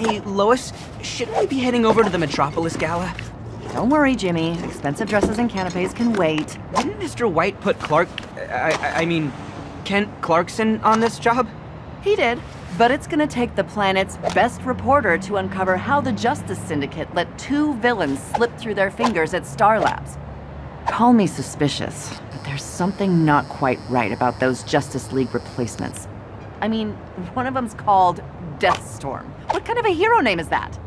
Hey, Lois, shouldn't we be heading over to the Metropolis Gala? Don't worry, Jimmy. Expensive dresses and canapes can wait. Didn't Mr. White put Clark, I, I, mean, Kent Clarkson on this job? He did. But it's gonna take the planet's best reporter to uncover how the Justice Syndicate let two villains slip through their fingers at Star Labs. Call me suspicious, but there's something not quite right about those Justice League replacements. I mean, one of them's called Deathstorm. What kind of a hero name is that?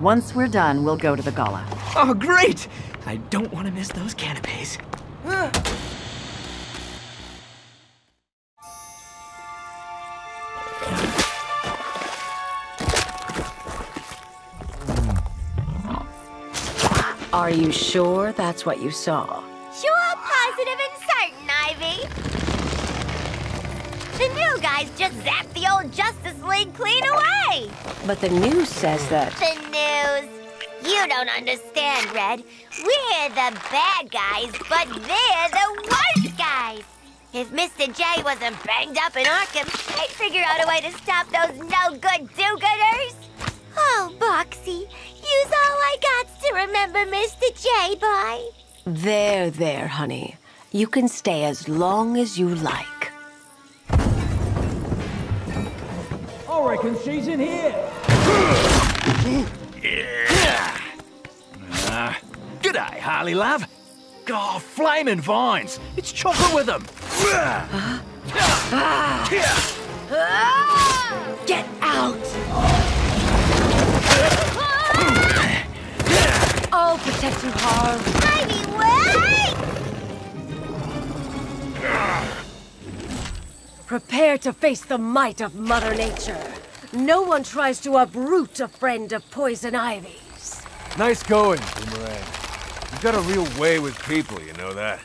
Once we're done, we'll go to the gala. Oh, great! I don't want to miss those canapes. Are you sure that's what you saw? Sure, positive and certain, Ivy. The new guys just zapped the old Justice League clean away. But the news says that. The news. You don't understand, Red. We're the bad guys, but they're the worst guys. If Mr. J wasn't banged up in Arkham, I'd figure out a way to stop those no-good do-gooders. Oh, Boxy, use all I got to remember Mr. J by. There, there, honey. You can stay as long as you like. I reckon she's in here. G'day, Harley love. Oh, flaming vines. It's chocolate with them. Get out! Oh, I'll protect you, Harl. Ivy, wait! Prepare to face the might of Mother Nature. No one tries to uproot a friend of Poison Ivy's. Nice going, Boomerang. You've got a real way with people, you know that?